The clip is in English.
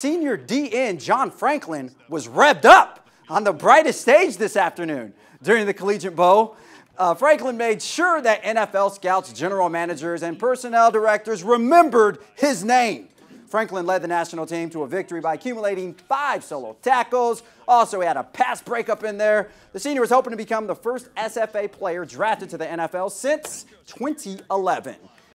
Senior DN John Franklin was revved up on the brightest stage this afternoon during the Collegiate Bowl. Uh, Franklin made sure that NFL scouts, general managers, and personnel directors remembered his name. Franklin led the national team to a victory by accumulating five solo tackles. Also, he had a pass breakup in there. The senior was hoping to become the first SFA player drafted to the NFL since 2011.